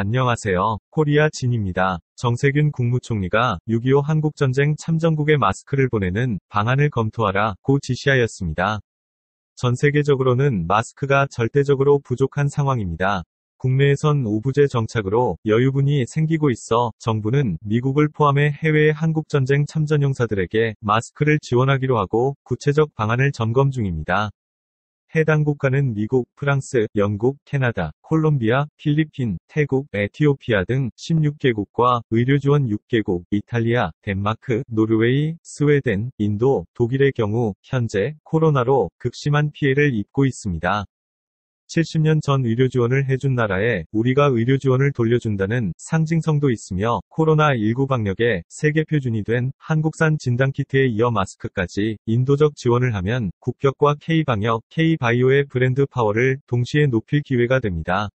안녕하세요. 코리아 진입니다. 정세균 국무총리가 6.25 한국전쟁 참전국에 마스크를 보내는 방안을 검토하라 고 지시하였습니다. 전 세계적으로는 마스크가 절대적으로 부족한 상황입니다. 국내에선 오부제 정착으로 여유분이 생기고 있어 정부는 미국을 포함해 해외의 한국전쟁 참전용사들에게 마스크를 지원하기로 하고 구체적 방안을 점검 중입니다. 해당 국가는 미국, 프랑스, 영국, 캐나다, 콜롬비아, 필리핀, 태국, 에티오피아 등 16개국과 의료지원 6개국, 이탈리아, 덴마크, 노르웨이, 스웨덴, 인도, 독일의 경우 현재 코로나로 극심한 피해를 입고 있습니다. 70년 전 의료 지원을 해준 나라에 우리가 의료 지원을 돌려준다는 상징성도 있으며 코로나19 방역에 세계 표준이 된 한국산 진단키트에 이어 마스크까지 인도적 지원을 하면 국격과 K방역, K바이오의 브랜드 파워를 동시에 높일 기회가 됩니다.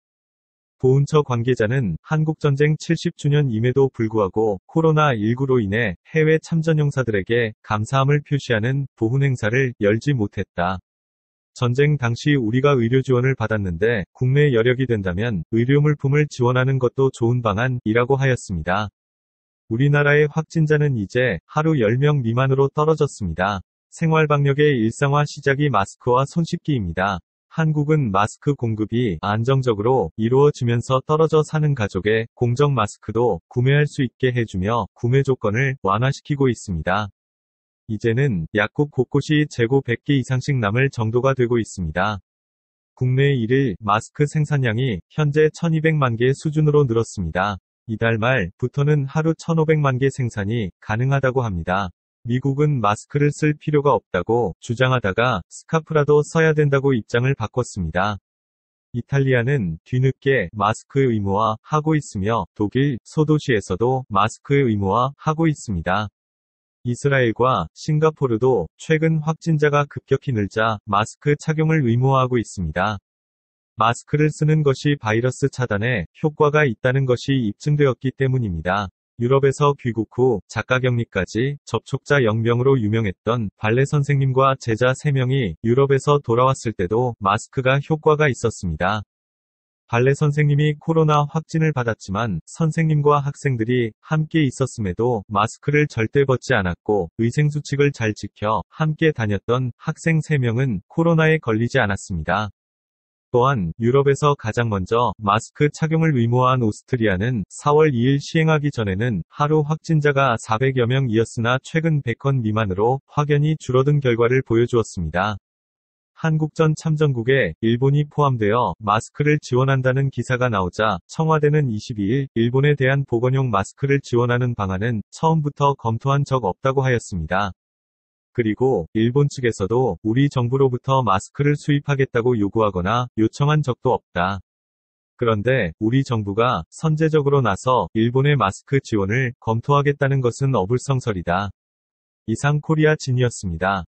보훈처 관계자는 한국전쟁 70주년임에도 불구하고 코로나19로 인해 해외 참전용사들에게 감사함을 표시하는 보훈 행사를 열지 못했다. 전쟁 당시 우리가 의료 지원을 받았는데 국내 여력이 된다면 의료 물품을 지원하는 것도 좋은 방안이라고 하였습니다. 우리나라의 확진자는 이제 하루 10명 미만으로 떨어졌습니다. 생활방역의 일상화 시작이 마스크와 손 씻기입니다. 한국은 마스크 공급이 안정적으로 이루어지면서 떨어져 사는 가족의 공정 마스크도 구매할 수 있게 해주며 구매 조건을 완화시키고 있습니다. 이제는 약국 곳곳이 재고 100개 이상씩 남을 정도가 되고 있습니다. 국내 1일 마스크 생산량이 현재 1200만 개 수준으로 늘었습니다. 이달 말부터는 하루 1500만 개 생산이 가능하다고 합니다. 미국은 마스크를 쓸 필요가 없다고 주장하다가 스카프라도 써야 된다고 입장을 바꿨습니다. 이탈리아는 뒤늦게 마스크 의무화 하고 있으며 독일 소도시에서도 마스크 의무화 하고 있습니다. 이스라엘과 싱가포르도 최근 확진자가 급격히 늘자 마스크 착용을 의무화하고 있습니다. 마스크를 쓰는 것이 바이러스 차단에 효과가 있다는 것이 입증되었기 때문입니다. 유럽에서 귀국 후 작가 격리까지 접촉자 0명으로 유명했던 발레 선생님과 제자 3명이 유럽에서 돌아왔을 때도 마스크가 효과가 있었습니다. 발레 선생님이 코로나 확진을 받았지만 선생님과 학생들이 함께 있었음에도 마스크를 절대 벗지 않았고 위생수칙을 잘 지켜 함께 다녔던 학생 3명은 코로나에 걸리지 않았습니다. 또한 유럽에서 가장 먼저 마스크 착용을 의무화한 오스트리아는 4월 2일 시행하기 전에는 하루 확진자가 400여 명이었으나 최근 100건 미만으로 확연히 줄어든 결과를 보여주었습니다. 한국전 참전국에 일본이 포함되어 마스크를 지원한다는 기사가 나오자 청와대는 22일 일본에 대한 보건용 마스크를 지원하는 방안은 처음부터 검토한 적 없다고 하였습니다. 그리고 일본 측에서도 우리 정부로부터 마스크를 수입하겠다고 요구하거나 요청한 적도 없다. 그런데 우리 정부가 선제적으로 나서 일본의 마스크 지원을 검토하겠다는 것은 어불성설이다. 이상 코리아 진이었습니다.